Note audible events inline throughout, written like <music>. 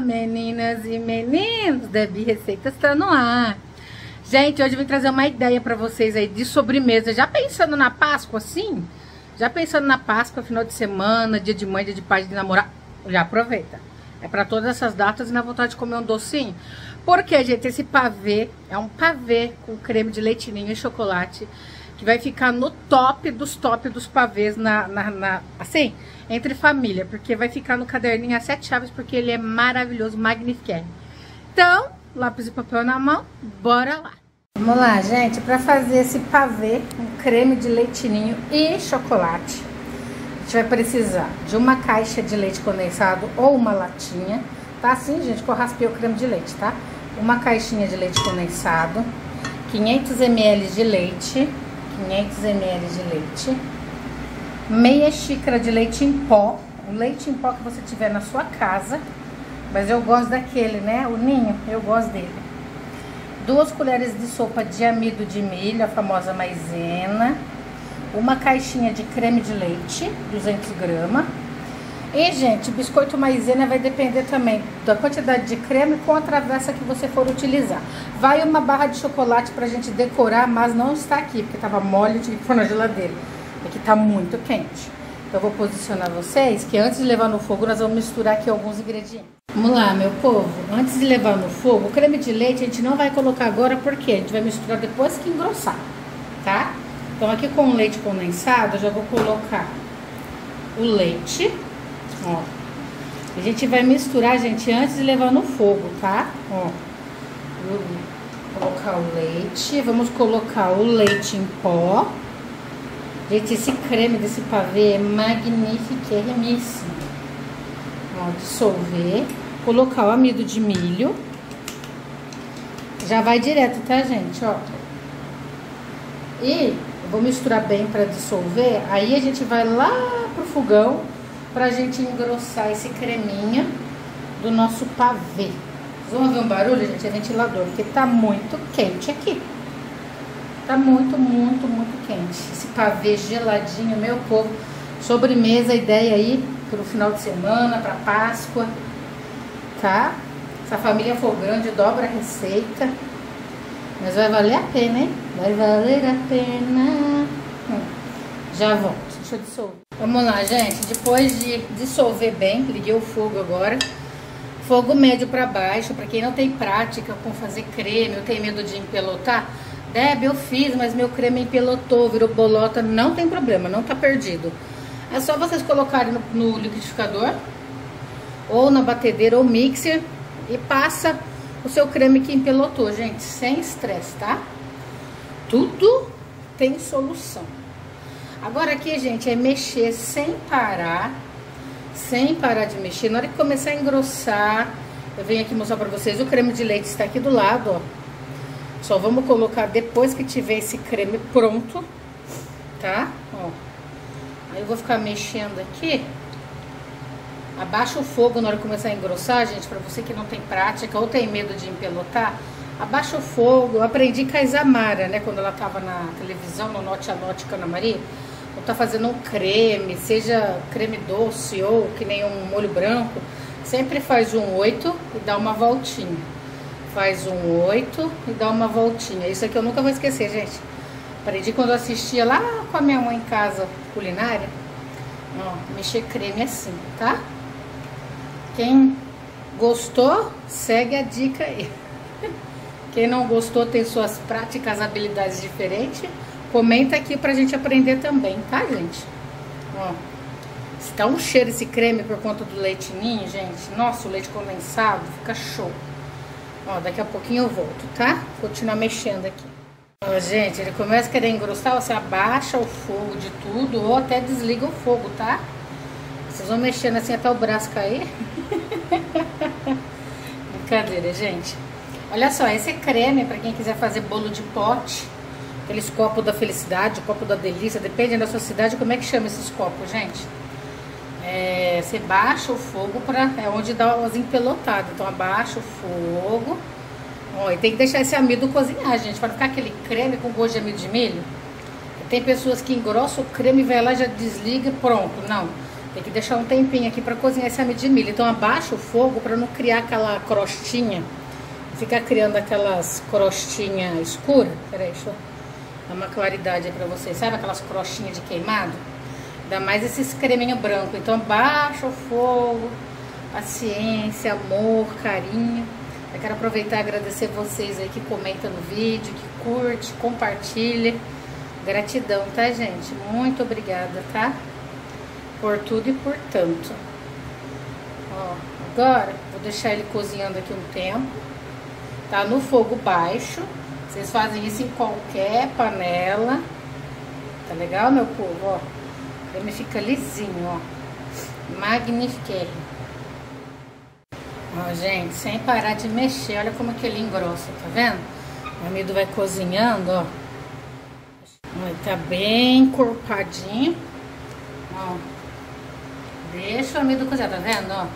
Meninas e meninos, Debbie Receitas está no ar. Gente, hoje eu vim trazer uma ideia para vocês aí de sobremesa, já pensando na Páscoa, assim, já pensando na Páscoa, final de semana, dia de mãe, dia de pai, de namorar, já aproveita. É para todas essas datas e na vontade de comer um docinho. Porque, gente, esse pavê é um pavê com creme de leitinho e chocolate que vai ficar no top dos top dos pavês na, na, na, assim, entre família, porque vai ficar no caderninho a sete chaves, porque ele é maravilhoso, magnífico. Então, lápis e papel na mão, bora lá. Vamos lá, gente, para fazer esse pavê com creme de leitinho e chocolate, a gente vai precisar de uma caixa de leite condensado ou uma latinha, tá assim, gente, que eu raspei o creme de leite, tá? Uma caixinha de leite condensado, 500 ml de leite, 500 ml de leite, meia xícara de leite em pó, o leite em pó que você tiver na sua casa, mas eu gosto daquele, né, o ninho, eu gosto dele. Duas colheres de sopa de amido de milho, a famosa maisena, uma caixinha de creme de leite, 200 gramas, e, gente, biscoito maisena vai depender também da quantidade de creme com a travessa que você for utilizar. Vai uma barra de chocolate pra gente decorar, mas não está aqui, porque tava mole de pôr na geladeira. Aqui tá muito quente. Então, eu vou posicionar vocês que antes de levar no fogo, nós vamos misturar aqui alguns ingredientes. Vamos lá, meu povo. Antes de levar no fogo, o creme de leite a gente não vai colocar agora, porque a gente vai misturar depois que engrossar, tá? Então, aqui com o leite condensado, eu já vou colocar o leite Ó. A gente vai misturar, gente, antes de levar no fogo, tá? Ó. Vou colocar o leite. Vamos colocar o leite em pó. Gente, esse creme desse pavê é magnífico, é remíssimo. Ó, dissolver. Colocar o amido de milho. Já vai direto, tá, gente? Ó. E vou misturar bem para dissolver. Aí a gente vai lá pro fogão pra gente engrossar esse creminho do nosso pavê. Vocês vão ouvir um barulho, gente? É ventilador, porque tá muito quente aqui. Tá muito, muito, muito quente. Esse pavê geladinho, meu povo. Sobremesa, ideia aí pro final de semana, pra Páscoa, tá? Se a família for grande, dobra a receita. Mas vai valer a pena, hein? Vai valer a pena. Hum. Já volto. Deixa eu dissolver. Vamos lá, gente. Depois de dissolver bem, liguei o fogo agora. Fogo médio para baixo, para quem não tem prática com fazer creme, ou tem medo de empelotar. Deb, eu fiz, mas meu creme empelotou, virou bolota, não tem problema, não tá perdido. É só vocês colocarem no, no liquidificador, ou na batedeira, ou mixer, e passa o seu creme que empelotou, gente, sem estresse, tá? Tudo tem solução. Agora aqui, gente, é mexer sem parar, sem parar de mexer. Na hora que começar a engrossar, eu venho aqui mostrar pra vocês, o creme de leite está aqui do lado, ó. Só vamos colocar depois que tiver esse creme pronto, tá? Ó. Aí eu vou ficar mexendo aqui. Abaixa o fogo na hora que começar a engrossar, gente, pra você que não tem prática ou tem medo de empelotar. Abaixa o fogo. Eu aprendi com a Isamara, né, quando ela tava na televisão, no Note a Note com a Ana Maria ou tá fazendo um creme, seja creme doce ou que nem um molho branco, sempre faz um oito e dá uma voltinha. Faz um oito e dá uma voltinha. Isso aqui eu nunca vou esquecer, gente. Aprendi quando eu assistia lá com a minha mãe em casa, culinária. Ó, mexer creme assim, tá? Quem gostou, segue a dica aí. <laughs> Quem não gostou tem suas práticas, habilidades diferentes. Comenta aqui pra gente aprender também, tá, gente? Ó, está um cheiro esse creme por conta do leite ninho, gente. Nossa, o leite condensado fica show. Ó, daqui a pouquinho eu volto, tá? Continuar mexendo aqui. Ó, gente, ele começa a querer engrossar, você abaixa o fogo de tudo ou até desliga o fogo, tá? Vocês vão mexendo assim até o braço cair. <laughs> Brincadeira, gente. Olha só, esse creme, pra quem quiser fazer bolo de pote, Aqueles copos da felicidade, copo da delícia, depende da sua cidade, como é que chama esses copos, gente? É, você baixa o fogo para é onde dá as empelotadas. Então abaixa o fogo. Ó, e tem que deixar esse amido cozinhar, gente, para ficar aquele creme com gosto de amido de milho. Tem pessoas que engrossam o creme, vai lá, já desliga, pronto. Não. Tem que deixar um tempinho aqui para cozinhar esse amido de milho. Então abaixa o fogo para não criar aquela crostinha. Ficar criando aquelas crostinhas escuras. Peraí, deixa eu dar uma claridade aí para vocês. Sabe aquelas crostinhas de queimado? Ainda mais esses creminho branco. Então abaixa o fogo. Paciência, amor, carinho. Eu quero aproveitar e agradecer vocês aí que comentam no vídeo, que curte, compartilha. Gratidão, tá, gente? Muito obrigada, tá? Por tudo e por tanto. Ó, agora, vou deixar ele cozinhando aqui um tempo. Tá no fogo baixo. Vocês fazem isso em qualquer panela. Tá legal, meu povo? Ó, creme fica lisinho, ó. Magnifique. Ó, gente, sem parar de mexer. Olha como que ele engrossa, tá vendo? O amido vai cozinhando, ó. Ó, tá bem encorpadinho. Ó. Deixa o amido cozinhar, tá vendo, ó?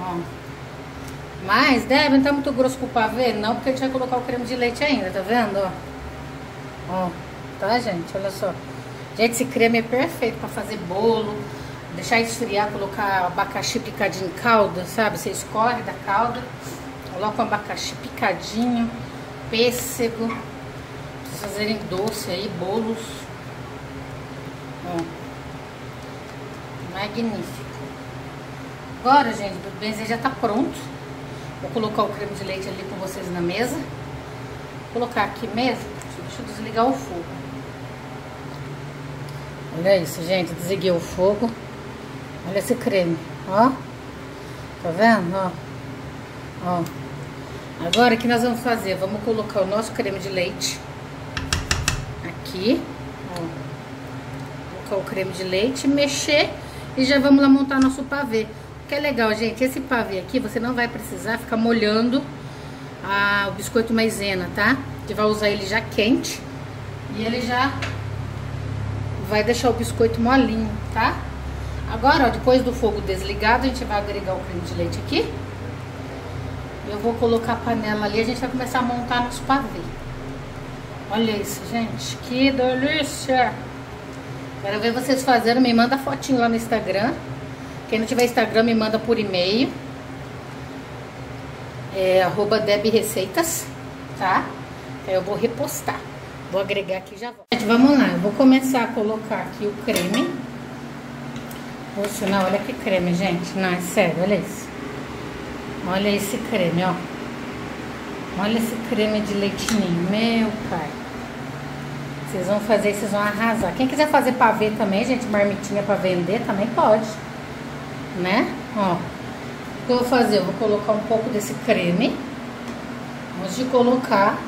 Ó. Mas, deve não tá muito grosso pro pavê? Não, porque a gente vai colocar o creme de leite ainda, tá vendo, ó? Ó, tá, gente? Olha só. Gente, esse creme é perfeito pra fazer bolo, deixar esfriar, colocar abacaxi picadinho em calda, sabe? Você escorre da calda, coloca o abacaxi picadinho, pêssego, pra fazerem doce aí, bolos. Ó. Magnífico. Agora, gente, o benzer já tá pronto. Vou colocar o creme de leite ali com vocês na mesa. Vou colocar aqui mesmo. Deixa eu desligar o fogo. Olha isso, gente. Desliguei o fogo. Olha esse creme, ó. Tá vendo, ó? Ó. Agora, o que nós vamos fazer? Vamos colocar o nosso creme de leite aqui, ó. Colocar o creme de leite, mexer e já vamos lá montar nosso pavê. O que é legal, gente, esse pavê aqui você não vai precisar ficar molhando a, o biscoito maisena, tá? Você vai usar ele já quente e ele já vai deixar o biscoito molinho, tá? Agora, ó, depois do fogo desligado, a gente vai agregar o creme de leite aqui. Eu vou colocar a panela ali, a gente vai começar a montar nosso pavê. Olha isso, gente, que delícia! Quero ver vocês fazendo, me manda fotinho lá no Instagram. Quem não tiver Instagram, me manda por e-mail. É arroba Deb tá? Eu vou repostar. Vou agregar aqui já. Gente, vamos lá. Eu vou começar a colocar aqui o creme. Poxa, não, olha que creme, gente. Não, é sério, olha isso. Olha esse creme, ó. Olha esse creme de leitinho, meu pai. Vocês vão fazer, vocês vão arrasar. Quem quiser fazer pavê também, gente, marmitinha pra vender, também pode. Né? Ó. O que eu vou fazer? Eu vou colocar um pouco desse creme. Antes de colocar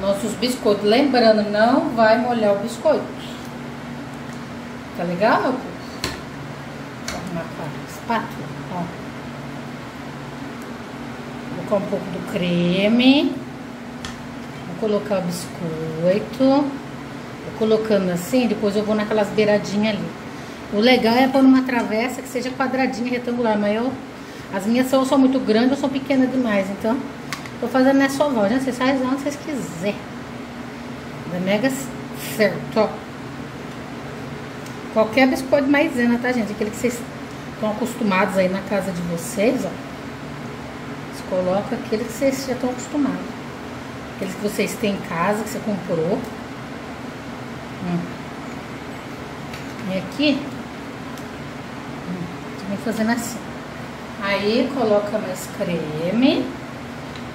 nossos biscoitos. Lembrando, não vai molhar o biscoito. Tá legal, meu povo? Vou arrumar a espátula, ó. Vou colocar um pouco do creme. Vou colocar o biscoito. Vou colocando assim, depois eu vou naquelas beiradinhas ali. O legal é pôr numa travessa que seja quadradinha, retangular, mas eu... As minhas são, são muito grandes ou são pequenas demais, então... Tô fazendo nessa oval, gente. Vocês fazem onde vocês quiserem. Da mega certo, ó. Qualquer biscoito maisena, tá, gente? Aquele que vocês estão acostumados aí na casa de vocês, ó. Vocês colocam aquele que vocês já estão acostumados. Aqueles que vocês têm em casa, que você comprou. Hum. E aqui, hum, vem fazendo assim. Aí, coloca mais creme.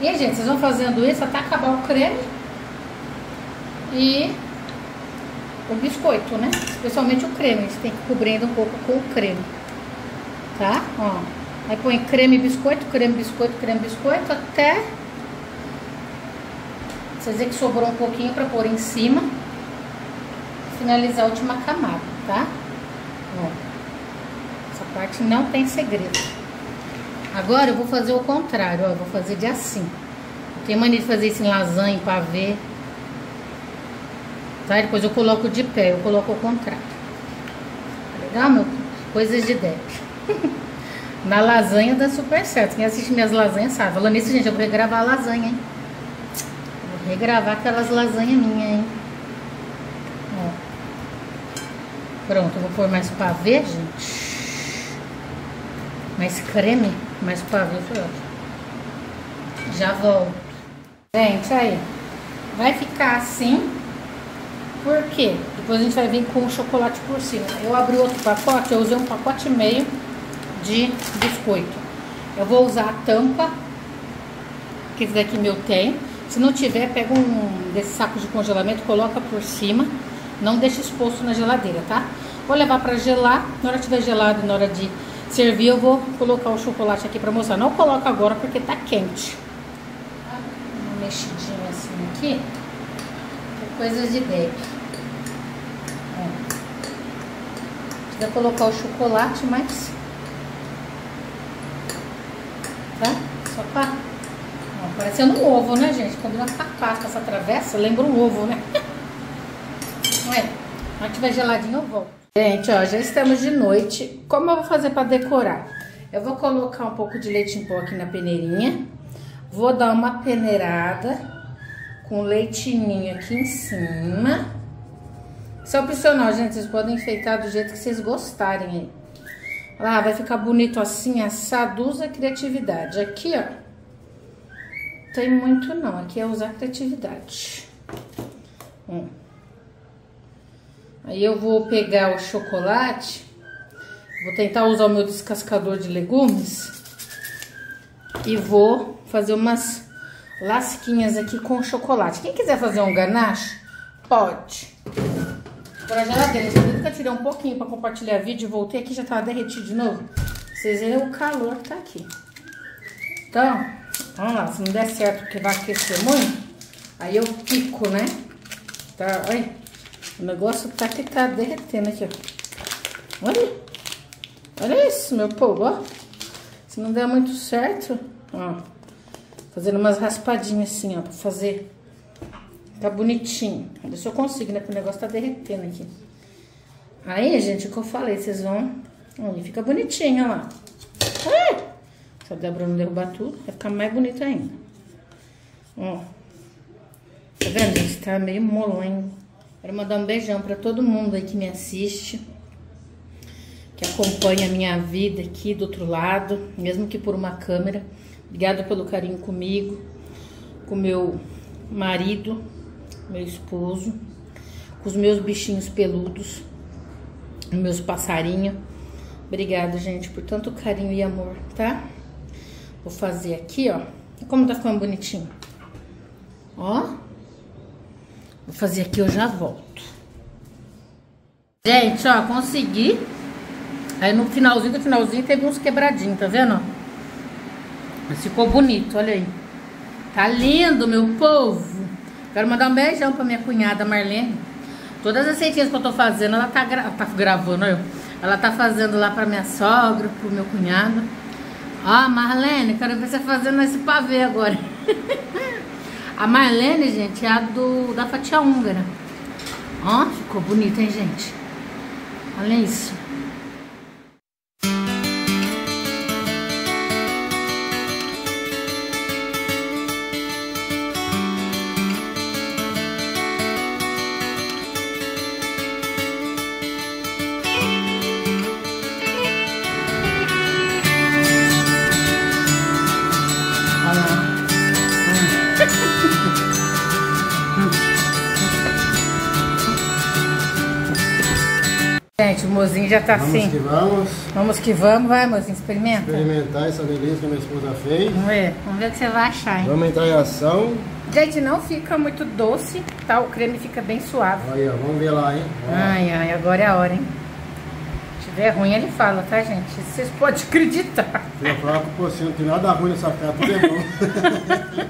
E, gente, vocês vão fazendo isso até acabar o creme e o biscoito, né? Especialmente o creme, gente tem que cobrindo um pouco com o creme, tá? Ó, aí põe creme, biscoito, creme, biscoito, creme, biscoito, até vocês verem que sobrou um pouquinho pra pôr em cima, finalizar a última camada, tá? Ó, essa parte não tem segredo. Agora eu vou fazer o contrário, ó. Eu vou fazer de assim. Eu tenho mania de fazer isso em lasanha, pavê. Tá? Depois eu coloco de pé, eu coloco o contrário. Tá legal, meu? Coisas de Deb. <laughs> Na lasanha dá super certo. Quem assiste minhas lasanhas sabe. Falando nisso, gente, eu vou regravar a lasanha, hein? Vou regravar aquelas lasanhas minhas, hein? Ó. Pronto, eu vou pôr mais pavê, gente. Mais creme, mais pavê, foi Já volto. Gente, aí. Vai ficar assim. Por quê? Depois a gente vai vir com o chocolate por cima. Eu abri outro pacote, eu usei um pacote e meio de biscoito. Eu vou usar a tampa, que esse daqui meu tem. Se não tiver, pega um desses sacos de congelamento, coloca por cima. Não deixa exposto na geladeira, tá? Vou levar para gelar. Na hora que tiver gelado, na hora de servir, eu vou colocar o chocolate aqui para mostrar. Não coloca agora porque tá quente. Uma mexidinha assim aqui. Coisas de bebê. Vai colocar o chocolate, mas... Tá? Só pra... Ó, parecendo um ovo, né, gente? Quando ela tá casca essa travessa, lembra um ovo, né? <laughs> Ué, quando tiver geladinho eu volto. Gente, ó, já estamos de noite. Como eu vou fazer para decorar? Eu vou colocar um pouco de leite em pó aqui na peneirinha. Vou dar uma peneirada com leitinho aqui em cima. Isso é opcional, gente. Vocês podem enfeitar do jeito que vocês gostarem aí. Lá, vai ficar bonito assim, assado, usa criatividade. Aqui, ó, tem muito não. Aqui é usar criatividade. Hum. Aí eu vou pegar o chocolate, vou tentar usar o meu descascador de legumes e vou fazer umas lasquinhas aqui com chocolate. Quem quiser fazer um ganache, pode. Por a geladeira, eu que tirei um pouquinho para compartilhar vídeo e voltei aqui, já tava derretido de novo. Vocês verem o calor que tá aqui. Então, vamos lá, se não der certo porque vai aquecer muito, aí eu pico, né? Tá, olha. O negócio tá que tá derretendo aqui, ó. Olha. Olha isso, meu povo, ó. Se não der muito certo, ó. Fazendo umas raspadinhas assim, ó, pra fazer. Tá bonitinho. Ver se eu consigo, né? Porque o negócio tá derretendo aqui. Aí, gente, o que eu falei, vocês vão... Olha, fica bonitinho, ó lá. Ai! Se a Débora não derrubar tudo, vai ficar mais bonito ainda. Ó. Tá vendo, gente? Tá meio molonho. Quero mandar um beijão para todo mundo aí que me assiste, que acompanha a minha vida aqui do outro lado, mesmo que por uma câmera. Obrigada pelo carinho comigo, com meu marido, meu esposo, com os meus bichinhos peludos, meus passarinhos. Obrigada, gente, por tanto carinho e amor, tá? Vou fazer aqui, ó. Como tá ficando bonitinho. Ó. Vou fazer aqui, eu já volto. Gente, ó, consegui. Aí no finalzinho do finalzinho teve uns quebradinhos, tá vendo? Mas ficou bonito, olha aí. Tá lindo, meu povo. Quero mandar um beijão pra minha cunhada Marlene. Todas as receitinhas que eu tô fazendo, ela tá, gra tá gravando, eu. Ela tá fazendo lá pra minha sogra, pro meu cunhado. Ó, Marlene, quero ver você fazendo esse pavê agora. <laughs> A Marlene, gente, é a do, da fatia húngara. Ó, ficou bonita, hein, gente? Olha isso. Mozinho já tá vamos assim. Vamos que vamos. Vamos que vamos, vai, mozinho, experimenta. Experimentar essa delícia que a minha esposa fez. Vamos ver, vamos ver o que você vai achar, hein? Vamos entrar em ação. Gente, não fica muito doce, tá? O creme fica bem suave. Aí, ó, vamos ver lá, hein? Ai, ai, agora é a hora, hein? Se tiver ruim, ele fala, tá, gente? Vocês podem acreditar. Eu falo com você, não tem nada ruim nessa casa, tudo é bom. <laughs>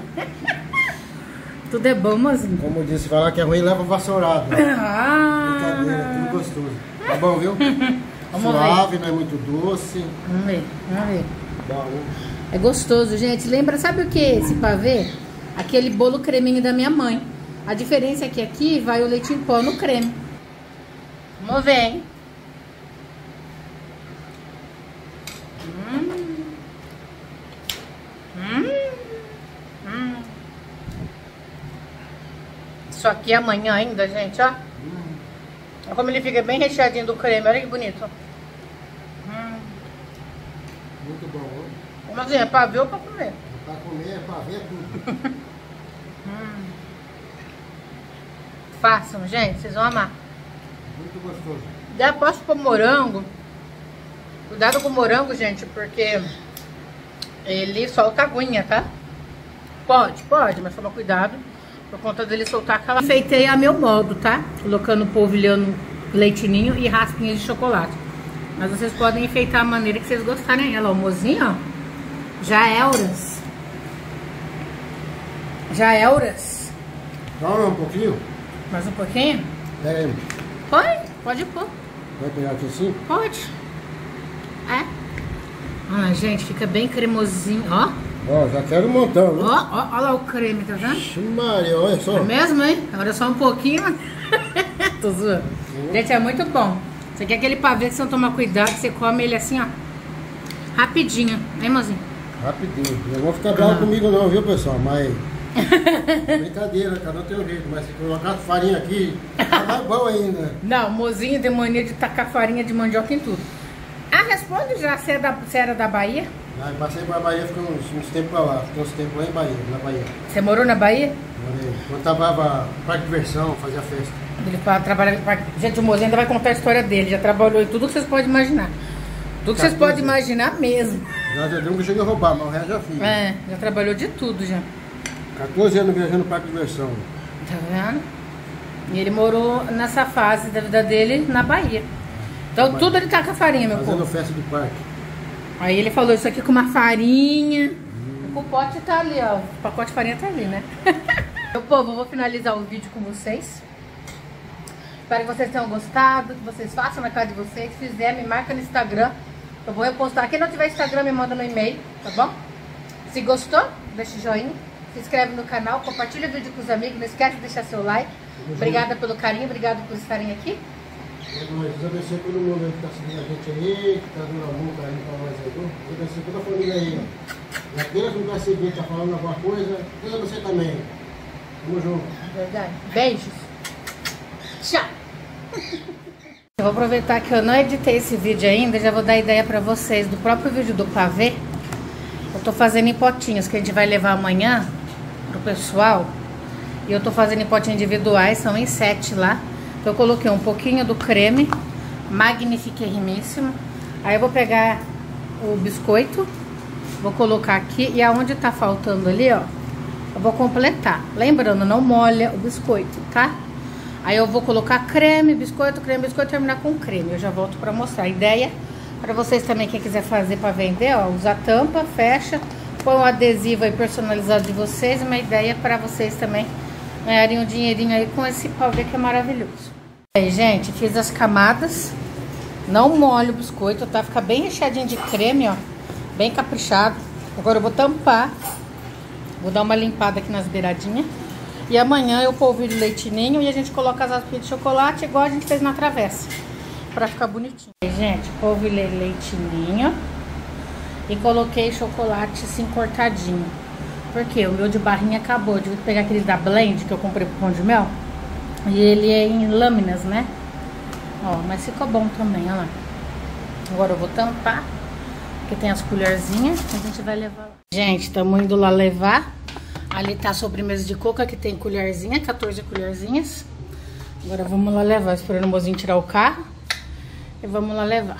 tudo é bom, mozinho. Como disse, falar que é ruim, leva vassourado. Ah! Brincadeira, tudo gostoso. Tá bom, viu? <laughs> Vamos Suave, ver. não é muito doce. Vamos ver, vamos ver. Bom. É gostoso, gente. Lembra, sabe o que esse pavê? Aquele bolo creminho da minha mãe. A diferença é que aqui vai o leite em pó no creme. Vamos ver, hein? Hum. Hum. Hum. Isso aqui é amanhã ainda, gente, ó. Olha como ele fica bem recheadinho do creme. Olha que bonito. Hum. Muito bom. ó. Mas assim, é pra ver ou pra comer? Pra comer, é pra ver tudo. <laughs> Façam, gente. Vocês vão amar. Muito gostoso. Já posso pôr morango. Cuidado com o morango, gente, porque ele solta aguinha, tá? Pode, pode, mas toma cuidado por conta dele soltar aquela... Enfeitei a meu modo, tá? Colocando polvilhando leitinho e raspinha de chocolate. Mas vocês podem enfeitar a maneira que vocês gostarem. Lá, o mozinho, ó. Já é euras. Já é euras. Toma um pouquinho. Mais um pouquinho? Pega aí. Pode, pode pôr. Vai pegar aqui assim? Pode. É. Ah, gente, fica bem cremosinho. Ó, Ó, já quero um montão, ó, ó, olha lá o creme, tá vendo? Ixi, Maria, olha só. É mesmo, hein? Agora só um pouquinho. <laughs> Tô zoando. Gente, é muito bom. Isso aqui é aquele pavê que você não toma cuidado, você come ele assim, ó. Rapidinho. Hein, mozinho? Rapidinho. Não vão ficar bravo Ah. comigo não, viu, pessoal? Mas... <laughs> Brincadeira, cada um tem um jeito. Mas se colocar farinha aqui, tá mais bom ainda. <laughs> Não, mozinho tem mania de tacar farinha de mandioca em tudo. Ah, responde já se, é da, se era da Bahia. Aí passei pra Bahia, fiquei uns, uns tempos pra lá. Fiquei uns tempos lá em Bahia, na Bahia. Você morou na Bahia? Morei. Quando tava parque de diversão, fazia festa. Ele fa- trabalha com parque- Gente, o mozinho ainda vai contar a história dele. Já trabalhou em tudo que vocês podem imaginar. Tudo que vocês 14 podem imaginar mesmo. Já já eu cheguei a roubar, mas o resto já fiz. É, já trabalhou de tudo já. 14 anos viajando no parque de diversão. Tá vendo? E ele morou nessa fase da vida dele na Bahia. Então tudo ele tá com a farinha, meu Fazendo povo. festa de parque. Aí ele falou isso aqui com uma farinha. O pote tá ali, ó. O pacote de farinha tá ali, né? <laughs> meu povo, eu vou finalizar o vídeo com vocês. Espero que vocês tenham gostado, que vocês façam na casa de vocês. Se fizer, me marca no Instagram. Eu vou repostar. Quem não tiver Instagram, me manda no e-mail, tá bom? Se gostou, deixa o joinha. Se inscreve no canal, compartilha o vídeo com os amigos. Não esquece de deixar seu like. Obrigada pelo carinho, obrigada por estarem aqui. Deus abençoe todo mundo aí que tá seguindo a gente aí, que tá dando amor, carinho pra nós aí? Deus abençoe toda a família aí. ó. E aqueles que vai seguir, tá falando alguma coisa, Deus abençoe também. Tamo junto. Verdade. Beijos. Tchau. <laughs> Eu vou aproveitar que eu não editei esse vídeo ainda, já vou dar ideia pra vocês do próprio vídeo do pavê. Eu tô fazendo em potinhos que a gente vai levar amanhã pro pessoal. E eu tô fazendo em potinhos individuais, são em sete lá. Então eu coloquei um pouquinho do creme, magnifiquíssimo. Aí eu vou pegar o biscoito, vou colocar aqui e aonde tá faltando ali, ó, eu vou completar. Lembrando, não molha o biscoito, tá? Aí eu vou colocar creme, biscoito, creme, biscoito terminar com creme. Eu já volto pra mostrar. A ideia para vocês também, quem quiser fazer pra vender, ó, usa tampa, fecha, põe um adesivo aí personalizado de vocês. Uma ideia para vocês também ganharem um dinheirinho aí com esse pavê que é maravilhoso. Aí, gente, fiz as camadas. Não molho o biscoito, tá? Fica bem recheadinho de creme, ó. Bem caprichado. Agora eu vou tampar. Vou dar uma limpada aqui nas beiradinhas. E amanhã eu polvilho leitinho e a gente coloca as raspinhas de chocolate igual a gente fez na travessa. Pra ficar bonitinho. Aí, gente, polvilhei leitinho. E coloquei chocolate assim cortadinho. Porque o meu de barrinha acabou. Tive que pegar aquele da Blend que eu comprei pro pão de mel. E ele é em lâminas, né? Ó, mas ficou bom também, olha lá. Agora eu vou tampar. Porque tem as colherzinhas. A gente vai levar lá. Gente, estamos indo lá levar. Ali tá a sobremesa de coca que tem colherzinha, 14 colherzinhas. Agora vamos lá levar, esperando o mozinho tirar o carro. E vamos lá levar.